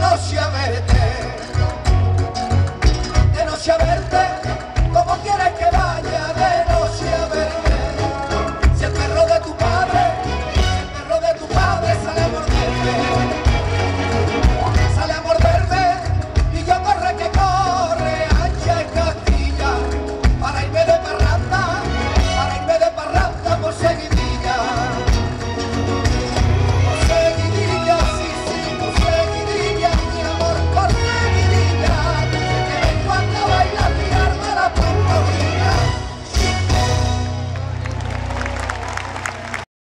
no se averte.